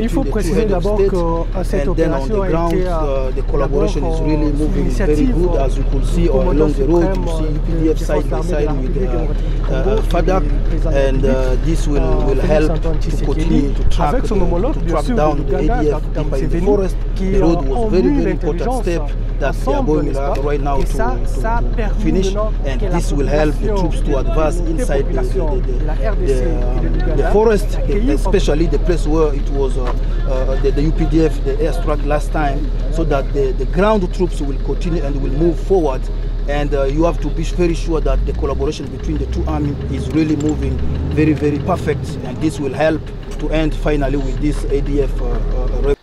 Il faut préciser d'abord que cette opération a été uh, the collaboration is really moving very good as you could see all along the road you see UPDF side by side with uh, uh, FADAC and uh, this will, will help to continue to track, the, to track down the ADF deeper in the forest. The road was very very important step that they are going right now to, to finish and this will help the troops to advance inside the, the, the, the forest especially the place where it was uh, uh, the, the, UPDF, the airstrike last time, so that the, the ground troops will continue and will move forward. And uh, you have to be very sure that the collaboration between the two armies is really moving very, very perfect. And this will help to end finally with this ADF. Uh,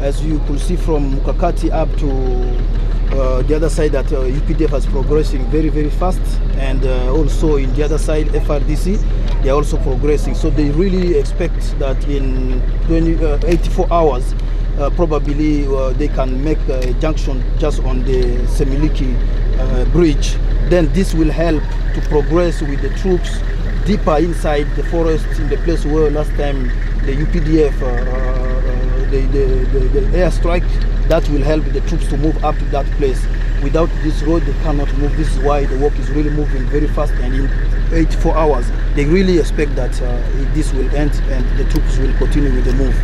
as you could see from Mukakati up to uh, the other side that uh, UPDF is progressing very very fast and uh, also in the other side FRDC they are also progressing. So they really expect that in 20, uh, 84 hours uh, probably uh, they can make a junction just on the Semiliki bridge. Then this will help to progress with the troops deeper inside the forest in the place where last time the UPDF the, the, the, the airstrike that will help the troops to move up to that place. Without this road, they cannot move. This is why the work is really moving very fast and in 84 hours. They really expect that uh, this will end and the troops will continue with the move.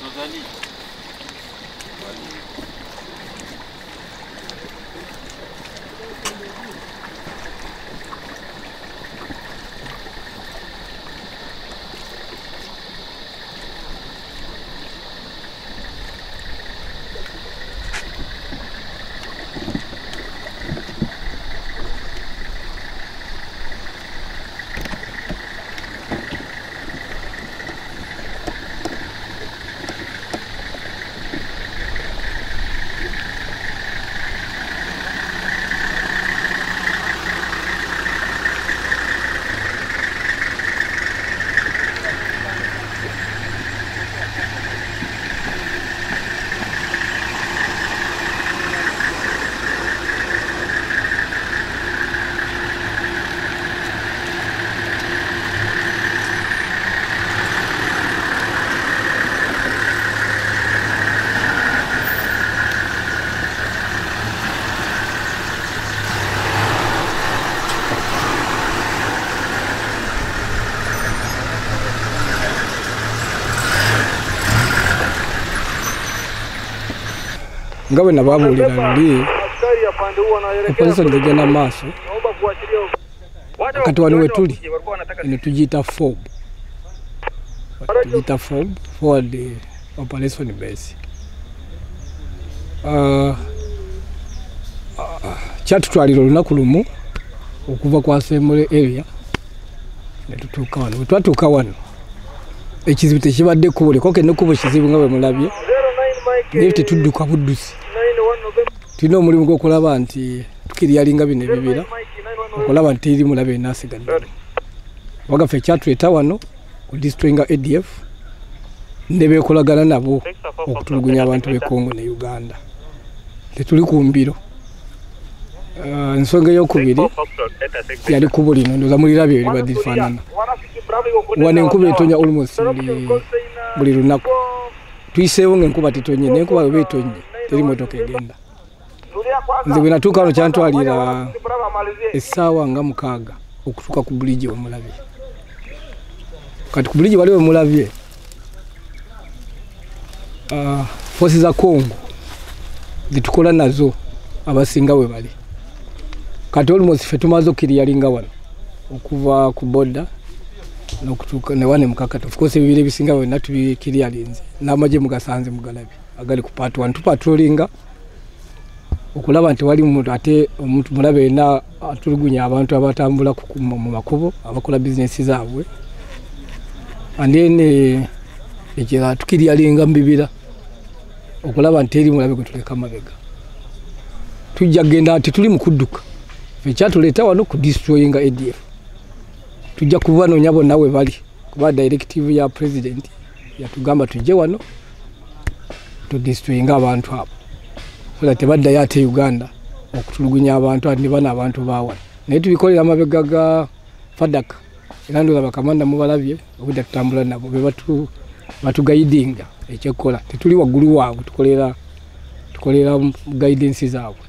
Tozali. Bwe nababulira luli epolisi nzigenda mu maaso kati wano tuli eno tugiyita fob tugiyita fob forward operation base kyatutwalira olunaku lumu okuva ku assembly area netutuuka wano wetwatuuka wano ekizibu tekibadde kkubo likoke nekubo kizibu nga bwe mulabye naye tetudduka buddusi. Tulina omulimu gw'okulaba nti tukiryalinga bino ebibira okulaba nti teriri mulabe enasigadde wagaffe ekyatuleeta wano kudisitoyinga adf nebekolagana nabo okutulugunya abantu be congo ne uganda. Tetuli ku mbiro. Ah, ensonga eyokubiri yali kubo lino ndoza mulirabye libadde lifaanana wano enkuba etonya almost buli lunaku tuyiseewo ngaenkuba titonye naye enkuba weba etonye teri motoka egenda. Nze bwe natuuka wano kyantwalira essaawa nga mukaaga okutuuka ku buligi wemulabye kati ku buligi wali wemulabye ah, foosi za congo zetukola nazo abasinga we bali. Kati almost ffe tumaze okukiryalinga wano okuva ku boda nokutuuka newane mukakati of course ebibira ebisinga byonna tubikiryalinze n'amagye mugasanze mugalabye agali ku part one. Tupatrolinga okulaba nti wali ate omuntu mulabe yenna atulugunya abantu abatambula mu makubo abakola bizinesi zaabwe. And then eh, ekirala tukiryalinga mu bibira okulaba nti eri mulabe gwe tuleka mabega. Tujja kgenda tituli mu kudduka. Ekyatuleeta wano ku destroyinga adf tujja kubanoonya bonna we bali kuba directive ya president yatugamba tujje wano tudestroyinga abantu abo. Ola tebaddayo ate uganda okutulugunya abantu ati bano abantu bawano naye tubikolera amabega ga fadaka era ndoza bakamanda mubalabye obudda tutambula nabo be batu- batugayidinga ekyekola tetuli waggulu waabwe tukolera tukolera guidance zaabwe